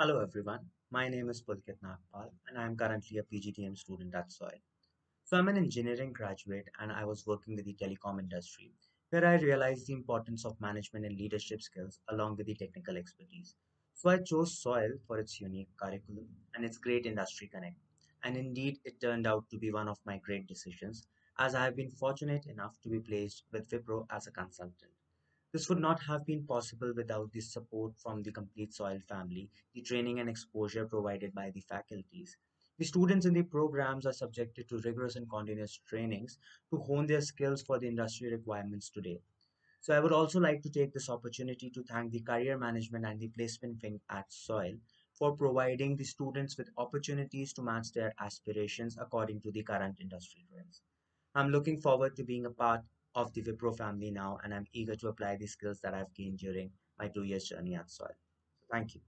Hello everyone, my name is Pulkit Nagpal and I am currently a PGDM student at SOIL. So I'm an engineering graduate and I was working with the telecom industry where I realized the importance of management and leadership skills along with the technical expertise. So I chose SOIL for its unique curriculum and its great industry connect. And indeed, it turned out to be one of my great decisions as I have been fortunate enough to be placed with Wipro as a consultant. This would not have been possible without the support from the complete soil family, the training and exposure provided by the faculties. The students in the programs are subjected to rigorous and continuous trainings to hone their skills for the industry requirements today. So I would also like to take this opportunity to thank the career management and the placement wing at SOIL for providing the students with opportunities to match their aspirations according to the current industry trends. I'm looking forward to being a part of the Wipro family now, and I'm eager to apply the skills that I've gained during my two years journey at Soil. Thank you.